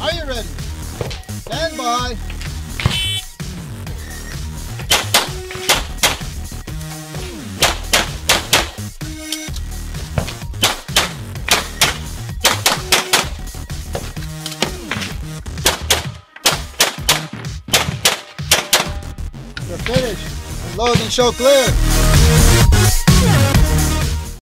Are you ready? Stand by. You're finished. Load and show clear.